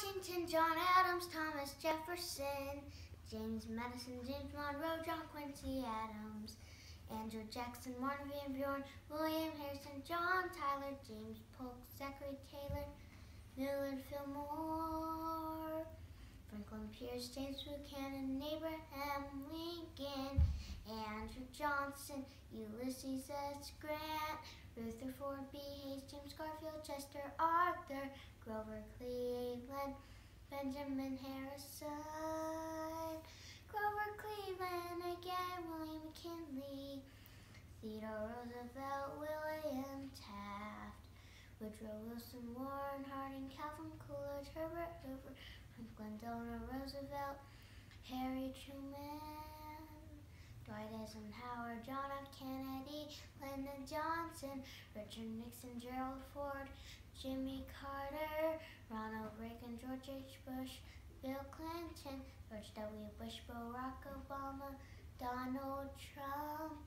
Washington, John Adams, Thomas Jefferson, James Madison, James Monroe, John Quincy Adams, Andrew Jackson, Martin Van Buren, William Harrison, John Tyler, James Polk, Zachary Taylor, Millard Fillmore, Franklin Pierce, James Buchanan, Abraham Lincoln, Andrew Johnson, Ulysses S. Grant, Rutherford B. Hayes, James Garfield, Chester Arthur, Grover Cleveland, Benjamin Harrison, Grover Cleveland again, William McKinley, Theodore Roosevelt, William Taft, Woodrow Wilson, Warren Harding, Calvin Coolidge, Herbert Hoover, Franklin Delano Roosevelt, Harry Truman, Dwight Eisenhower, John F. Kennedy, Lyndon Johnson, Richard Nixon, Gerald Ford, Jimmy Carter, Ronald Reagan, George H. Bush, Bill Clinton, George W. Bush, Barack Obama, Donald Trump.